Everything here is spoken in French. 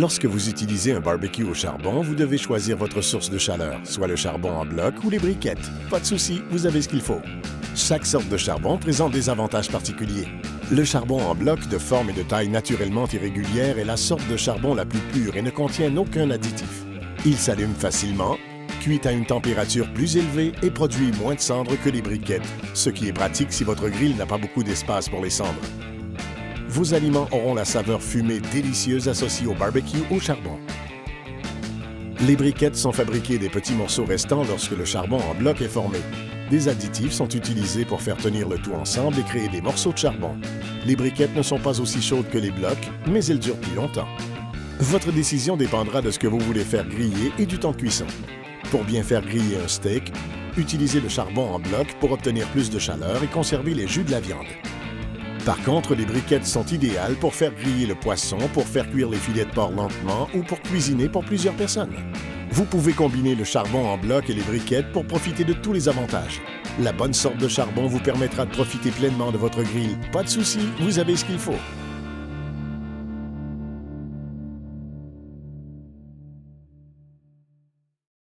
Lorsque vous utilisez un barbecue au charbon, vous devez choisir votre source de chaleur, soit le charbon en bloc ou les briquettes. Pas de souci, vous avez ce qu'il faut. Chaque sorte de charbon présente des avantages particuliers. Le charbon en bloc de forme et de taille naturellement irrégulière est la sorte de charbon la plus pure et ne contient aucun additif. Il s'allume facilement, cuit à une température plus élevée et produit moins de cendres que les briquettes, ce qui est pratique si votre grill n'a pas beaucoup d'espace pour les cendres vos aliments auront la saveur fumée délicieuse associée au barbecue au charbon. Les briquettes sont fabriquées des petits morceaux restants lorsque le charbon en bloc est formé. Des additifs sont utilisés pour faire tenir le tout ensemble et créer des morceaux de charbon. Les briquettes ne sont pas aussi chaudes que les blocs, mais elles durent plus longtemps. Votre décision dépendra de ce que vous voulez faire griller et du temps de cuisson. Pour bien faire griller un steak, utilisez le charbon en bloc pour obtenir plus de chaleur et conserver les jus de la viande. Par contre, les briquettes sont idéales pour faire griller le poisson, pour faire cuire les filets de porc lentement ou pour cuisiner pour plusieurs personnes. Vous pouvez combiner le charbon en bloc et les briquettes pour profiter de tous les avantages. La bonne sorte de charbon vous permettra de profiter pleinement de votre grill. Pas de souci, vous avez ce qu'il faut.